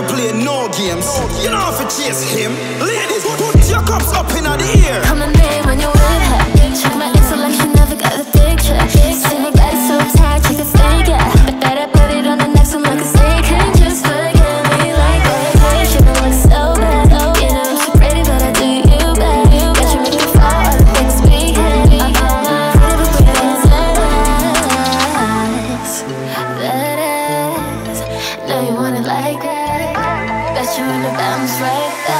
for playing no games. You don't have to chase him. Ladies, put your cups up in the air. Come and name when you're with her. Check my intellect, never got the picture. See my body so tight, check his finger. But that I put it on the next one like a snake. Can't just forget me like that. Hey, she don't look so bad. Oh, you know, she pretty, but I do you bad. Got you make me fall, all the things we had. Uh -uh, my pretty things that ass, that. Now you want it like that to the bounce like that.